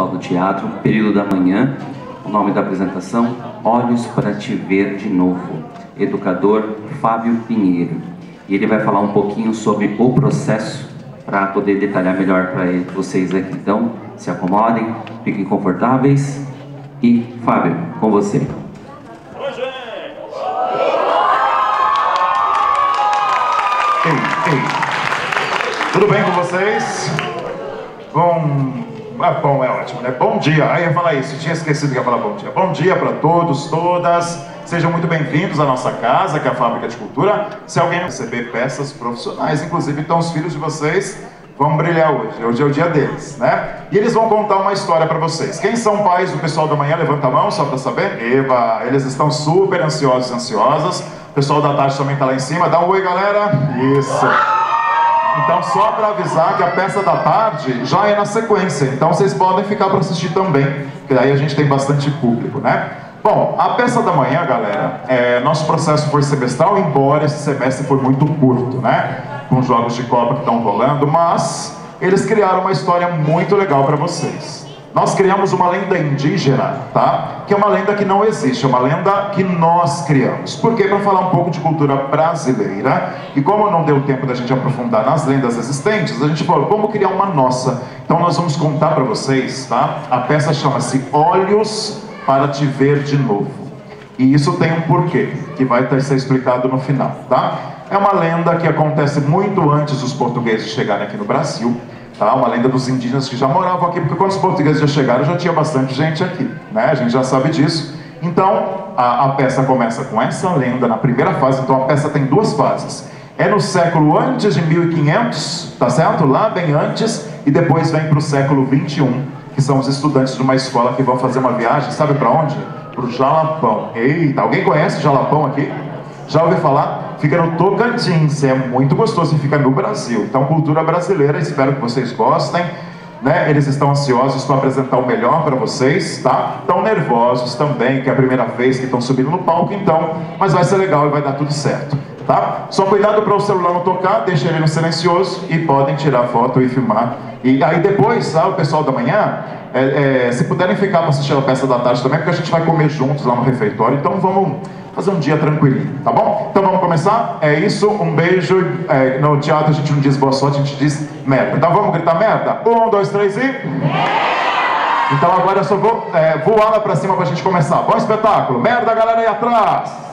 pessoal do teatro, período da manhã. O nome da apresentação, Olhos para Te Ver de Novo. Educador Fábio Pinheiro. E ele vai falar um pouquinho sobre o processo para poder detalhar melhor para vocês aqui. Então, se acomodem, fiquem confortáveis. E, Fábio, com você. Ei, ei. Tudo bem com vocês? Bom, ah, bom, é ótimo, né? Bom dia. Aí eu ia falar isso, tinha esquecido que ia falar bom dia. Bom dia para todos, todas. Sejam muito bem-vindos à nossa casa, que é a Fábrica de Cultura. Se alguém receber peças profissionais, inclusive, então os filhos de vocês vão brilhar hoje. Hoje é o dia deles, né? E eles vão contar uma história para vocês. Quem são pais do pessoal da manhã? Levanta a mão só para saber. Eva, eles estão super ansiosos ansiosas. O pessoal da tarde também está lá em cima. Dá um oi, galera. Isso. Então, só para avisar que a peça da tarde já é na sequência, então vocês podem ficar para assistir também, porque aí a gente tem bastante público, né? Bom, a peça da manhã, galera, é, nosso processo foi semestral, embora esse semestre foi muito curto, né? Com jogos de Copa que estão rolando, mas eles criaram uma história muito legal para vocês. Nós criamos uma lenda indígena, tá? Que é uma lenda que não existe, é uma lenda que nós criamos. Por quê? Para falar um pouco de cultura brasileira. E como não deu tempo da gente aprofundar nas lendas existentes, a gente falou, vamos criar uma nossa. Então nós vamos contar para vocês, tá? A peça chama-se Olhos para Te Ver de Novo. E isso tem um porquê, que vai ser explicado no final, tá? É uma lenda que acontece muito antes dos portugueses chegarem aqui no Brasil tá? uma lenda dos indígenas que já moravam aqui, porque quando os portugueses já chegaram, já tinha bastante gente aqui, né? a gente já sabe disso. Então, a, a peça começa com essa lenda na primeira fase, então a peça tem duas fases. É no século antes de 1500, tá certo? Lá bem antes, e depois vem para o século 21, que são os estudantes de uma escola que vão fazer uma viagem, sabe para onde? Para o Jalapão. Eita, alguém conhece Jalapão aqui? Já ouviu falar? Fica no Tocantins, é muito gostoso e fica no Brasil. Então, cultura brasileira, espero que vocês gostem. Né? Eles estão ansiosos para apresentar o melhor para vocês, tá? Estão nervosos também, que é a primeira vez que estão subindo no palco, então, mas vai ser legal e vai dar tudo certo, tá? Só cuidado para o celular não tocar, deixa ele no silencioso e podem tirar foto e filmar. E aí depois, tá, o pessoal da manhã, é, é, se puderem ficar para assistir a peça da tarde também, porque a gente vai comer juntos lá no refeitório, então vamos fazer um dia tranquilinho, tá bom? Então vamos começar? É isso, um beijo. É, no teatro a gente não diz boa sorte, a gente diz merda. Então vamos gritar merda? Um, dois, três e. Então agora eu só vou é, voar lá pra cima pra gente começar. Bom espetáculo. Merda, galera aí atrás.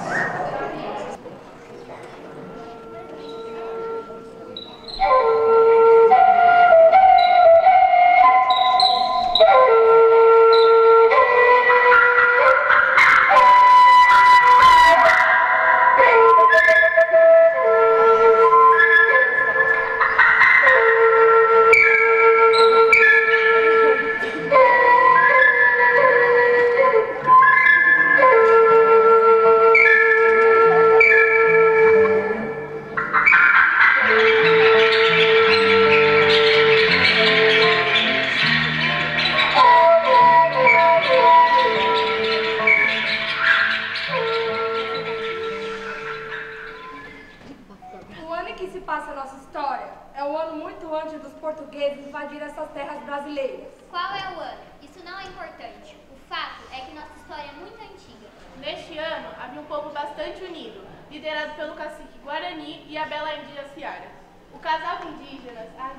Nossa história é um ano muito antes dos portugueses invadirem essas terras brasileiras. Qual é o ano? Isso não é importante. O fato é que nossa história é muito antiga. Neste ano, havia um povo bastante unido, liderado pelo cacique Guarani e a bela índia Ciara. O casal ai,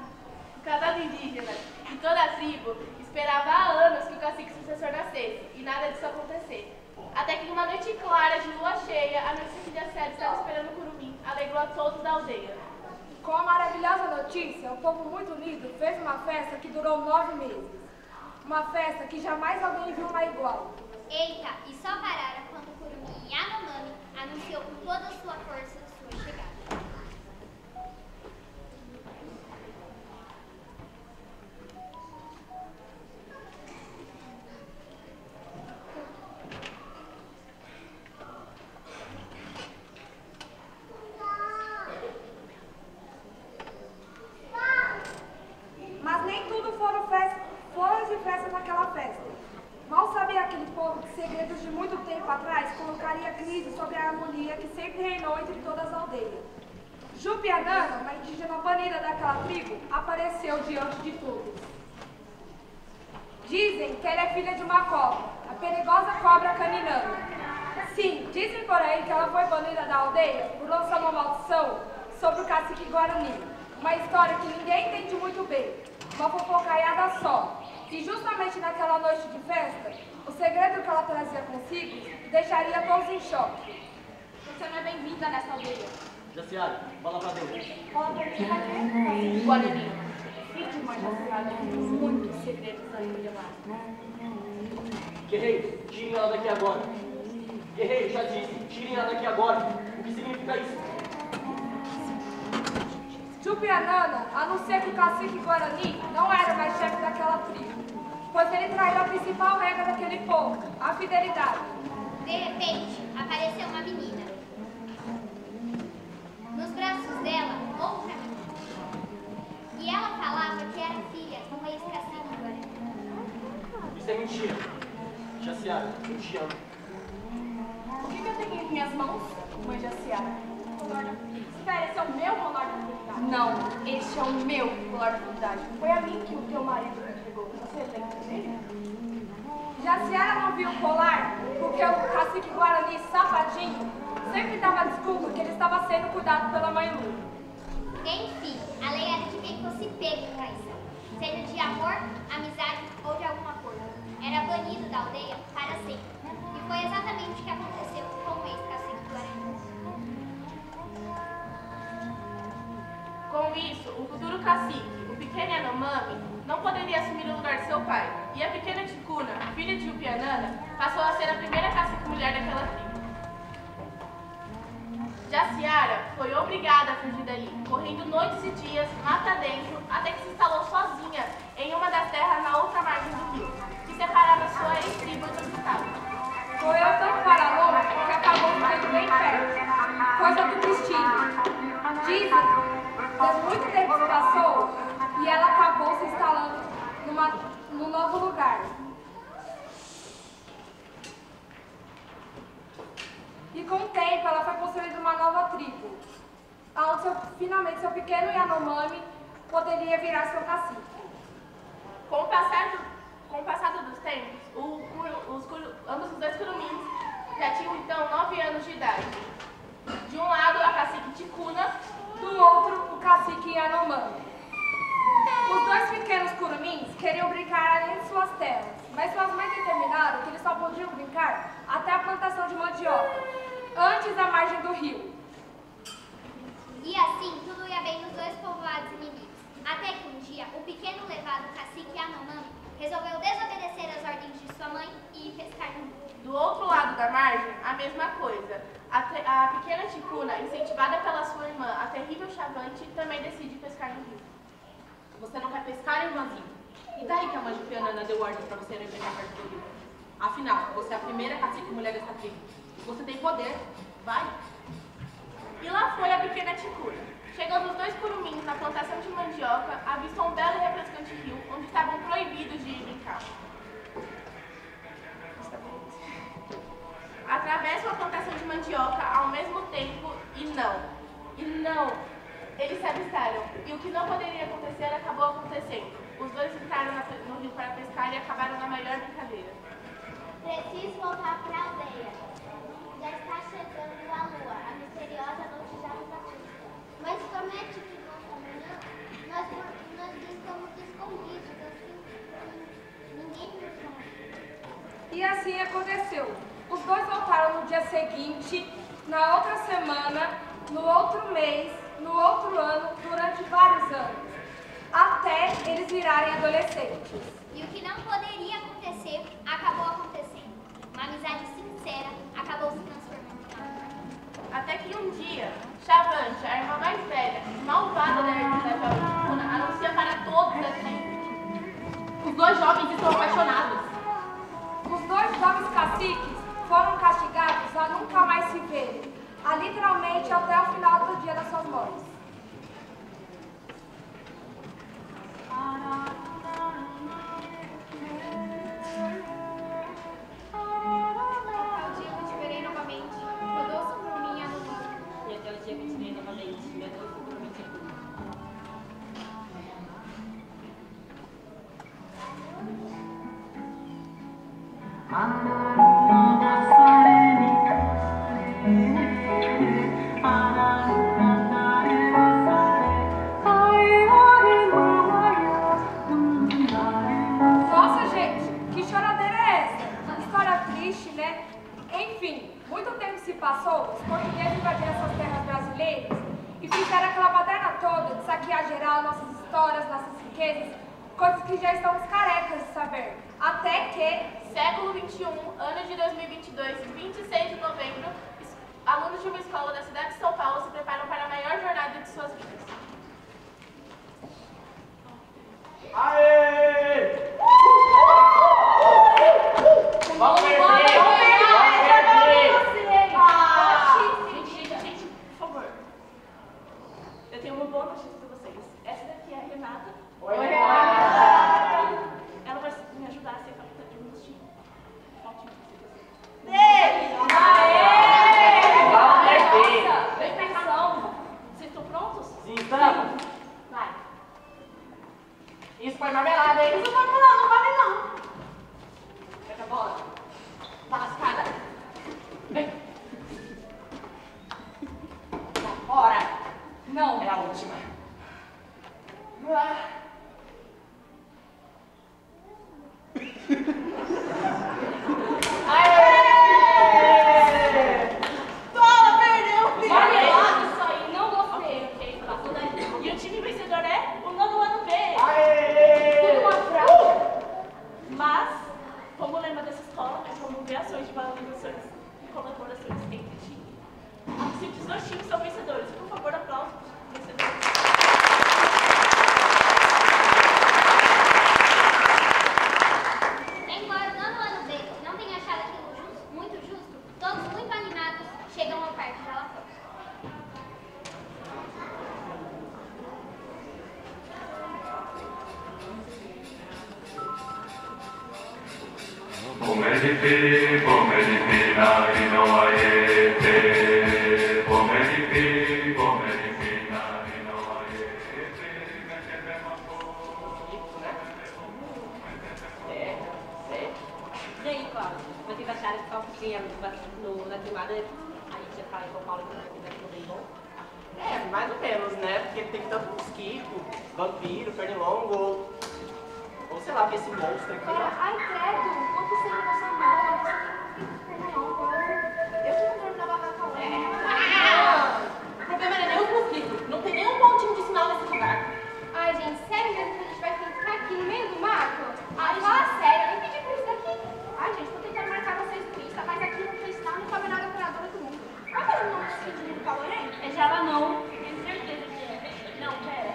o casal de indígenas e toda a tribo esperava há anos que o cacique sucessor nascesse, e nada disso acontecer. Até que numa noite clara de lua cheia, a nossa filha Ciara estava esperando o curumim, alegrou a todos da aldeia. Com a maravilhosa notícia, o povo muito unido fez uma festa que durou nove meses. Uma festa que jamais alguém viu uma igual. Eita, e só pararam quando o curumim Yanomami anunciou com toda a sua força sua chegada. Mas nem tudo foram festa, flores e festas naquela festa. Mal sabia aquele povo que segredos de muito tempo atrás colocaria crise sobre a harmonia que sempre reinou entre todas as aldeias. Jupianana, uma indígena banida daquela tribo, apareceu diante de todos. Dizem que ela é filha de uma cobra, a perigosa cobra caninana. Sim, dizem por aí que ela foi banida da aldeia por lançar uma maldição sobre o cacique Guarani. Uma história que ninguém entende muito bem, uma fofocaiada só. E justamente naquela noite de festa, o segredo que ela trazia consigo deixaria todos em choque. Você não é bem-vinda nessa aldeia. Jaciara, fala pra de com muitos segredos a revelar. Guerreiro, tirem ela daqui agora. Guerreiro, já disse, tirem ela daqui agora. O que significa isso? Jupianana anuncia que o cacique Guarani não era mais chefe daquela tribo, pois ele traiu a principal regra daquele povo, a fidelidade. De repente, apareceu uma menina. Braços dela, outra menina. E ela falava que era filha do rei cacique Guarani. Isso é mentira. Jaciara, eu te amo. O que, que eu tenho em minhas mãos, mãe Jaciara? Colar da Espera, esse é o meu colar da fidelidade. Não, este é o meu colar da fidelidade. Foi a mim que o teu marido me entregou. Você lembra dele? Jaciara não viu o colar porque o cacique Guarani, safadinho, sempre dava desculpa que ele estava sendo cuidado pela mãe Lu. Enfim, a lei era de quem fosse pego em traição, seja de amor, amizade ou de alguma forma. Era banido da aldeia para sempre. E foi exatamente o que aconteceu com o ex-cacique Guarani. Com isso, o futuro cacique, o pequeno Yanomami, não poderia assumir o lugar de seu pai. E a pequena Ticuna, filha de Upianana, passou a ser a primeira cacique mulher daquela tribo. Jaciara foi obrigada a fugir dali, correndo noites e dias, mata dentro, até que se instalou sozinha em uma das terras na outra margem do rio, que separava sua ex-tribo do estado. Correu tanto para longe que acabou ficando bem perto, coisa do destino. Dizem que muito tempo se passou e ela acabou se instalando numa, num novo lugar. E com o tempo ela foi construindo uma nova tribo, onde seu, finalmente seu pequeno Yanomami poderia virar seu cacique. Com o passar, do, com o passar dos tempos, o os ambos os dois curumins já tinham então nove anos de idade. De um lado, a cacique Ticuna, do outro o cacique Yanomami. Os dois pequenos curumins queriam brincar além de suas terras, mas suas mães determinaram que eles só podiam brincar até a plantação de mandioca, antes da margem do rio. E assim, tudo ia bem nos dois povoados inimigos. Até que um dia, o pequeno levado cacique Yanomami resolveu desobedecer as ordens de sua mãe e ir pescar no rio. do outro lado da margem, a mesma coisa. A, a pequena Ticuna, incentivada pela sua irmã, a terrível Chavante, também decide pescar no rio. Você não quer pescar, irmãzinha? E daí que a mãe de Pianana deu ordem pra você não ir pegar perto do rio? Afinal, você é a primeira cacique mulher dessa tribo. Você tem poder. Vai. E lá foi a pequena Ticuna. Chegando os dois curumins na plantação de mandioca, avistou um belo e refrescante rio, onde estavam proibidos de ir brincar. Atravessam a plantação de mandioca ao mesmo tempo e não. E não. Eles se avistaram. E o que não poderia acontecer acabou acontecendo. Os dois entraram no rio para pescar e acabaram na melhor brincadeira. Preciso voltar para a aldeia. Já está chegando a lua, a misteriosa noite já nos assusta. Mas promete que volta amanhã? Nós, nós estamos escondidos, assim, ninguém nos sabe. E assim aconteceu. Os dois voltaram no dia seguinte, na outra semana, no outro mês, no outro ano, durante vários anos, até eles virarem adolescentes. E o que não poderia acontecer, acabou acontecendo. Uma amizade sincera acabou se transformando em amor. Até que um dia, Chavante, a irmã mais velha, malvada da irmã da jovem anuncia para todos a tribo. Os dois jovens estão apaixonados. Os dois jovens caciques foram castigados a nunca mais se verem, a literalmente até o final do dia das suas mortes. Ah. mais ou menos, né? Porque tem tanto mosquito, vampiro, pernilongo, ou sei lá, que é esse monstro aqui. Ah, ai, credo, como você não passou mal? Pernilongo. Eu que não durmo na barraca hoje. O problema não é nem os mosquitos. Não tem nenhum pontinho de sinal nesse lugar. Ai, gente, sério mesmo que a gente vai ficar aqui no meio do mato? Ai, ai fala sério, eu nem pedi por isso daqui. Ai, gente, vou tentar marcar vocês com isso, mas aqui no cristal não cabe nada operadora do mundo. Ai, mas não monstro de calor, hein? É já não. não, pera.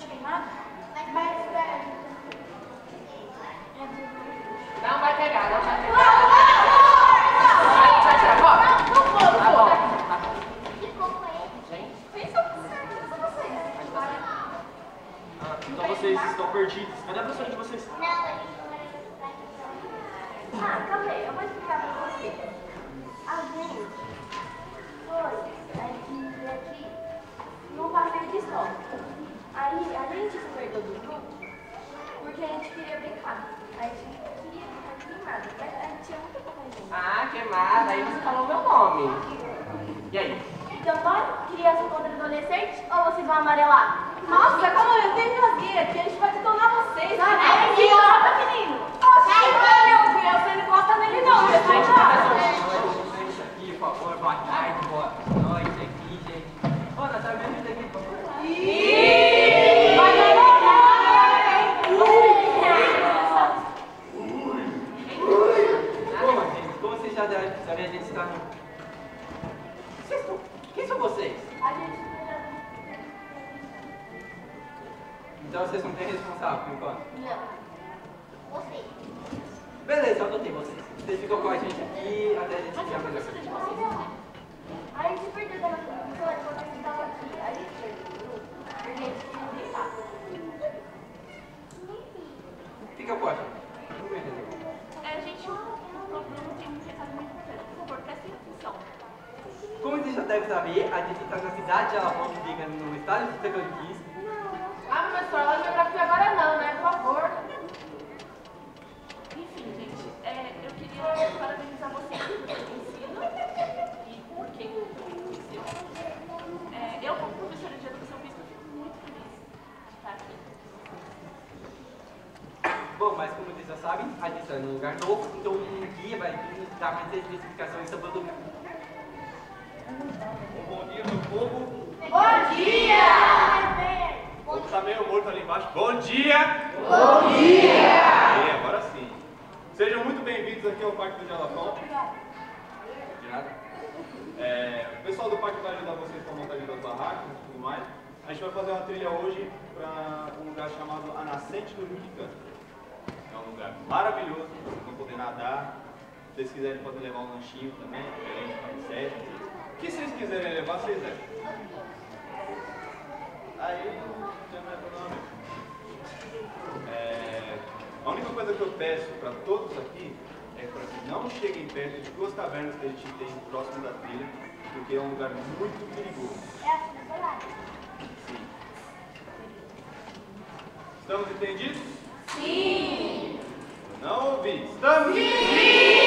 de queimado, mas... Não vai pegar, não vai pegar. Ah, então vocês estão perdidos. Cadê a pessoa de vocês? porque a gente queria brincar. A gente queria ficar queimada, né? a gente tinha muita pouca gente. Ah, queimada, aí você falou meu nome. E aí? Então, bora, criança contra adolescente, ou vocês vão amarelar? Nossa, calma, eu tenho engasguei aqui, a gente vai detonar vocês. Não, é que nota, é menino. É é meu valeu, criança, ele gosta dele não, meu pai não. Isso aqui, por favor, boa tarde, boa noite aqui, gente. Ô, Natália, me ajuda aqui. Então vocês não têm responsável, por enquanto. não. Você. Beleza, eu adotei vocês. Vocês ficam com a gente aqui até a gente se apresentar. A gente perdeu da nossa professora quando a gente estava aqui. A gente perdeu. Porque a gente tinha que deitar. Fica com a gente. É, gente, o Bruno tem um recado muito importante. Por favor, prestem atenção. Como vocês já devem saber, a gente está na cidade de Alabama, que fica no estado de Tocantins. Ah, professora, a geografia agora não, né? Por favor. Enfim, gente, é, eu queria parabenizar vocês pelo ensino e por quem ensino. É, eu, como professora de educação física, fico muito feliz de estar aqui. Bom, mas como vocês já sabem, a gente está num lugar novo, então um guia vai vir dar mais especificações sobre o lugar. Bom dia, meu povo. Bom dia! O povo tá meio morto ali embaixo. Bom dia! Bom dia! E agora sim. Sejam muito bem-vindos aqui ao Parque do Jalapão. De nada. É, o pessoal do parque vai ajudar vocês com a montagem das barracas e tudo mais. A gente vai fazer uma trilha hoje para um lugar chamado A Nascente do Rio de Canto. É um lugar maravilhoso, vocês vão poder nadar. Se vocês quiserem, podem levar um lanchinho também, diferente, para sete. O que vocês quiserem levar, vocês levam. Aí, não é problema. É, a única coisa que eu peço para todos aqui é para que não cheguem perto de duas cavernas que a gente tem próximo da trilha, porque é um lugar muito perigoso. É assim. Sim. Estamos entendidos? Sim! Não ouvi. Estamos?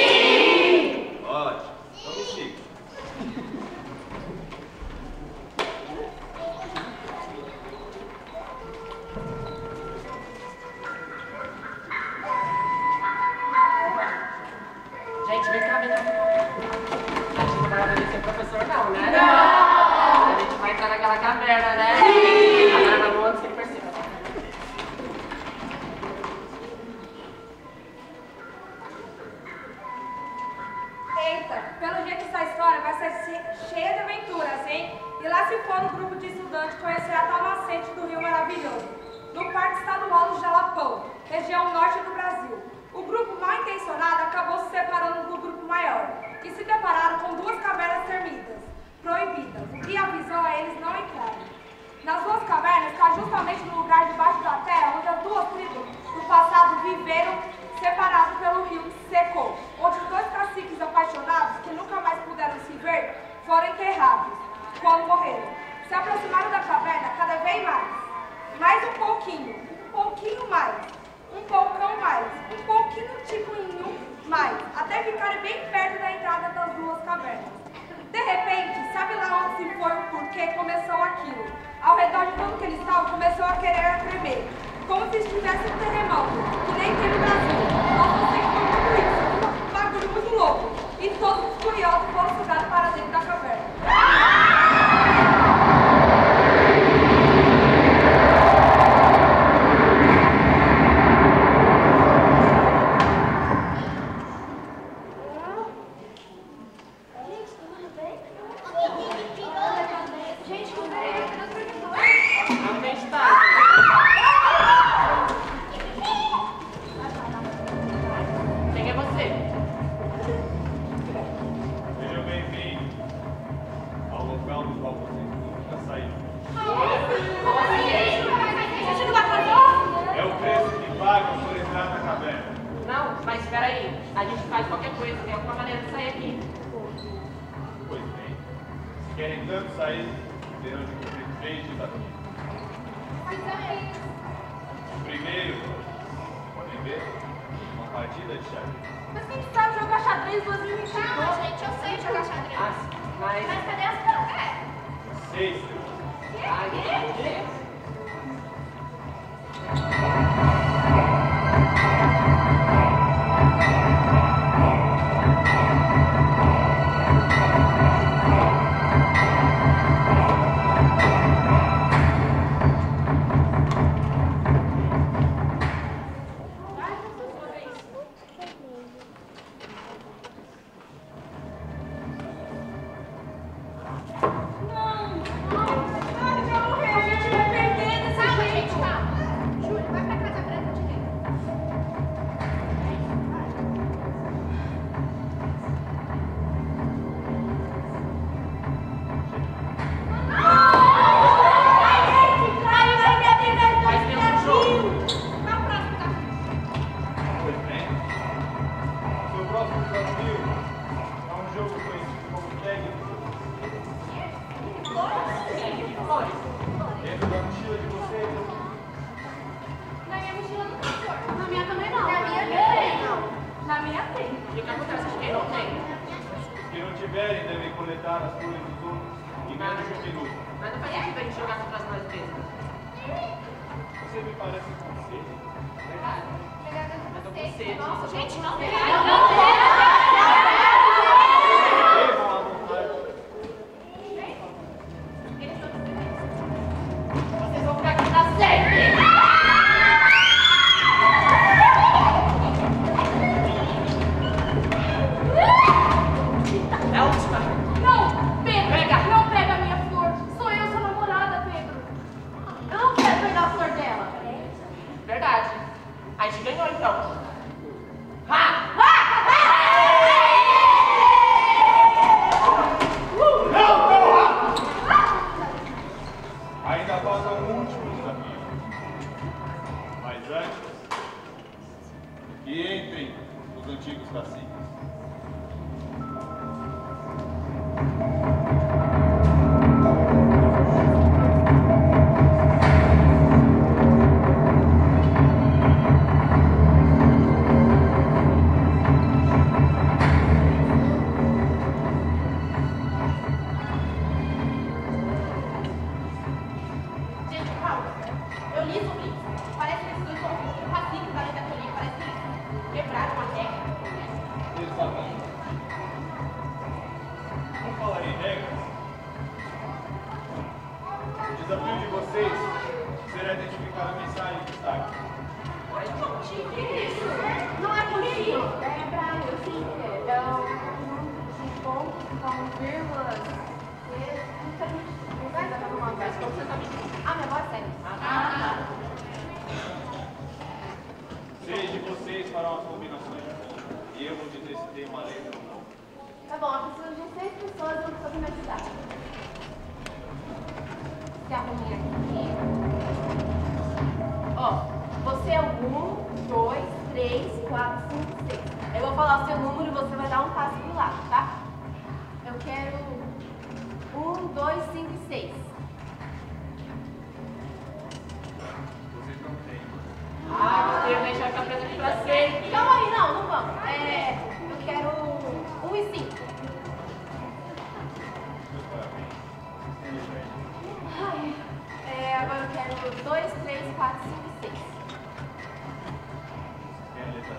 Cheia de aventuras, hein? E lá se for no grupo de estudantes conhecer a tal nascente do Rio Maravilhoso, no Parque Estadual do Jalapão, região norte do Brasil. O grupo mal intencionado acabou se separando do grupo maior e se depararam com duas cavernas termitas, proibidas. O que avisou a eles não entrarem. Nas duas cavernas está justamente no lugar debaixo da terra onde as duas tribos do passado viveram separados pelo rio que se secou, onde dois caciques apaixonados, que nunca mais puderam se ver, foram enterrados quando morreram. Se aproximaram da caverna cada vez mais, mais um pouquinho, um pouquinho mais, um poucão mais, um pouquinho tiquinho mais, até ficarem bem perto da entrada das duas cavernas. De repente, sabe lá onde se foi o porquê começou aquilo? Ao redor de tudo que eles estavam, começou a querer tremer. Como se estivesse um terremoto, que nem no Brasil. vai ver onde o prefeito está aqui. Primeiro, podem ver, uma partida de xadrez. Mas quem sabe jogar xadrez duas mil Calma, não. gente, eu sei jogar xadrez. Mas, mas... mas cadê as plantas? É. Sei, seu. Que? Ah, que? 4, 5, 6. Eu vou falar o seu número e você vai dar um passo pro lado, tá? Eu quero 1, 2, 5 e 6. Vocês não têm. Ai, meu Deus, a gente aqui pra sempre. Então Calma aí, não, não vamos. É, eu quero 1 e 5. É, agora eu quero 2, 3, 4, 5 e 6.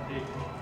Thank you.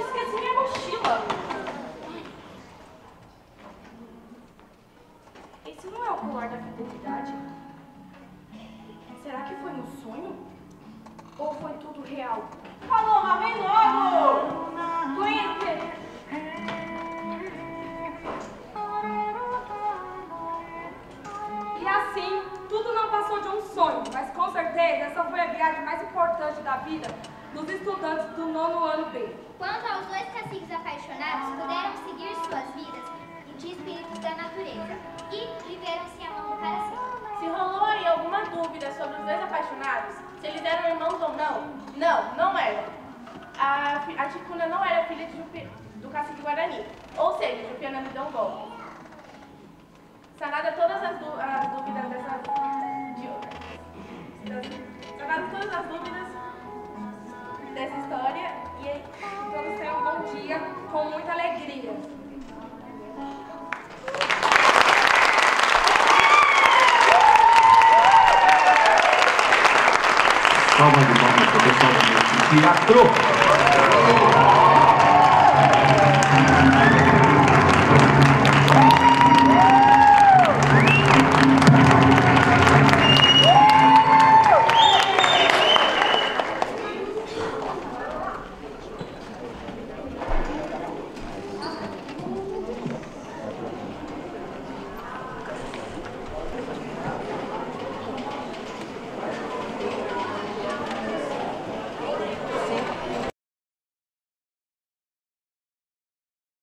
esqueci minha mochila. surgiu das dúvidas dessa história e aí, todos tenham um bom dia com muita alegria. Palmas de palmas, professor. Teatro!